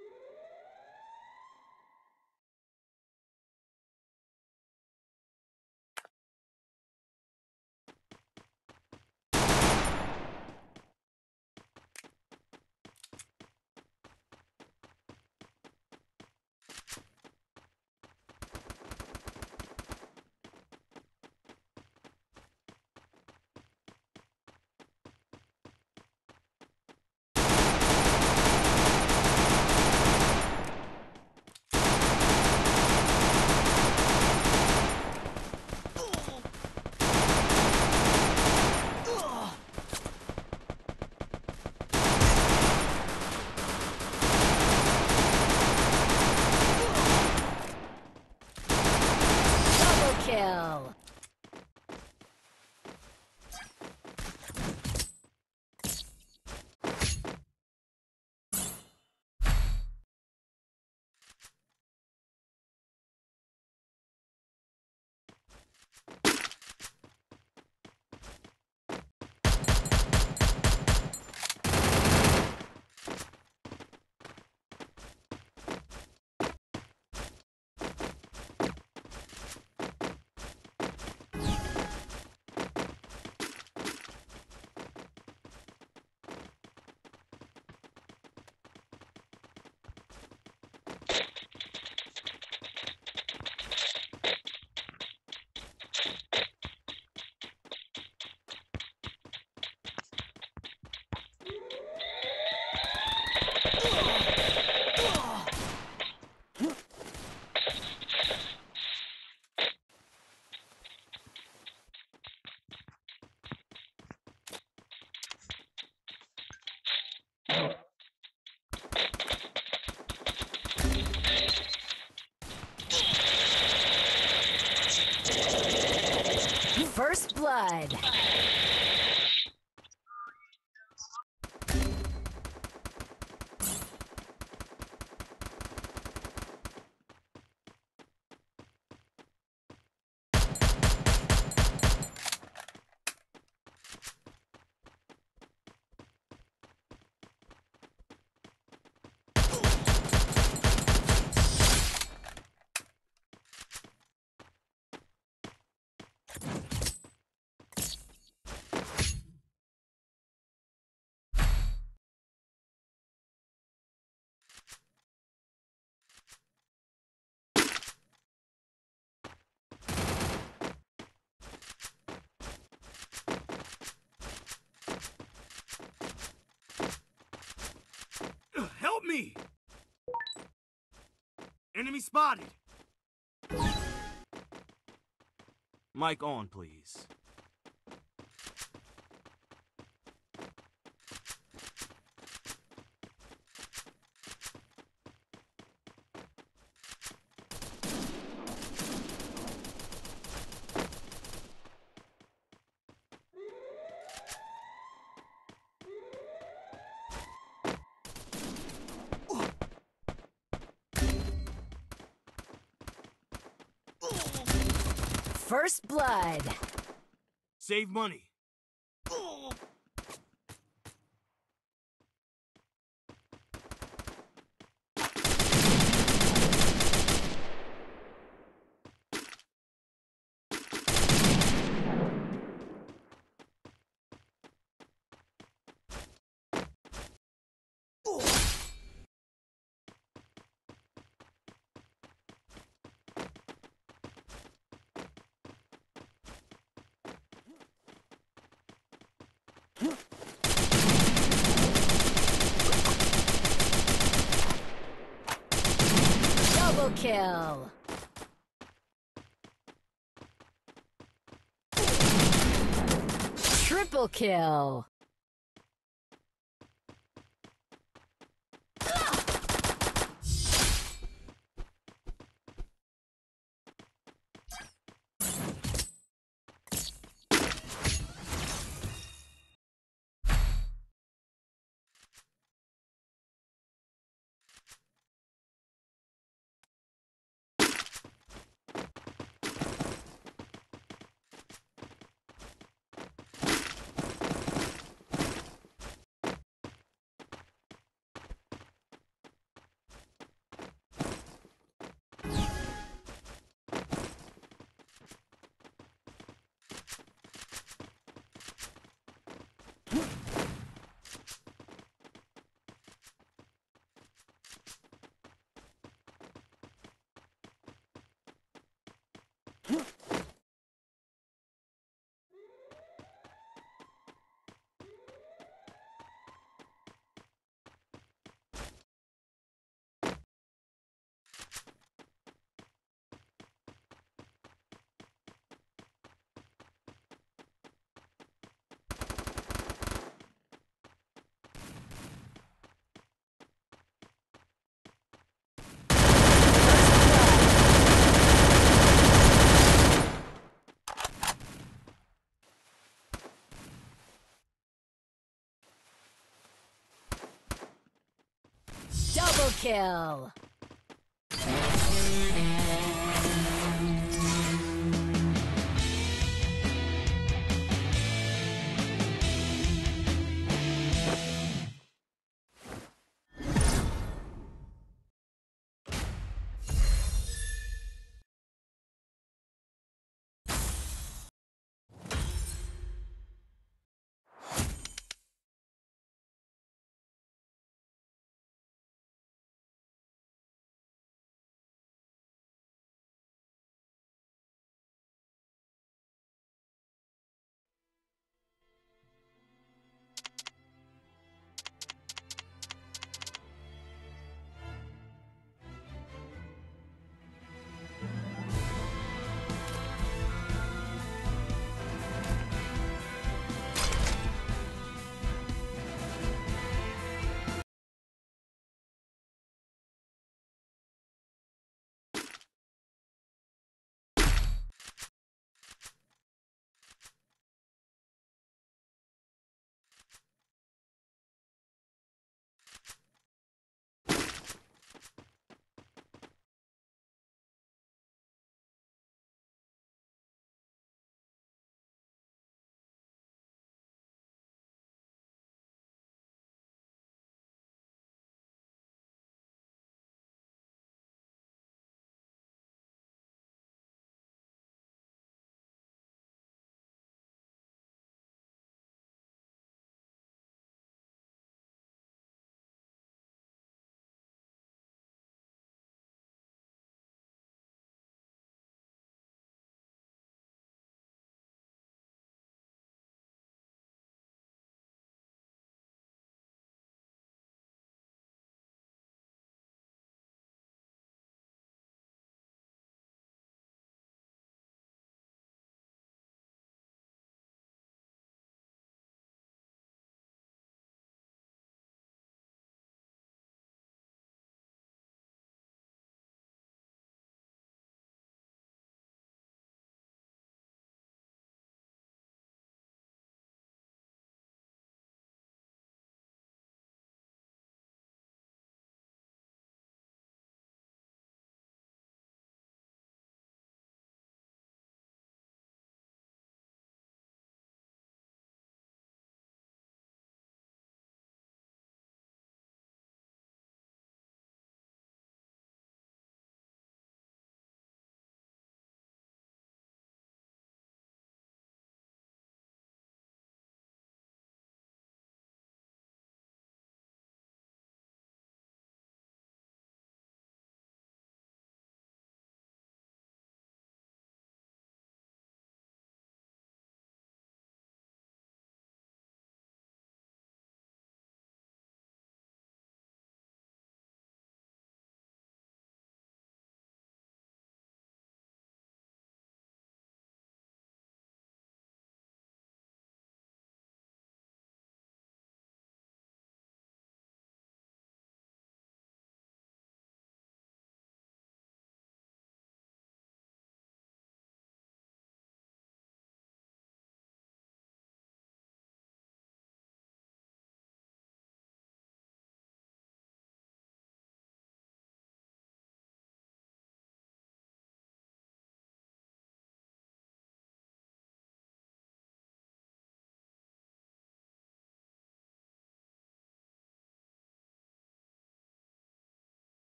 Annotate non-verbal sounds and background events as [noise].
Beep! [laughs] Enemy spotted! Mic on, please. First blood. Save money. Kill. Triple kill. Kill.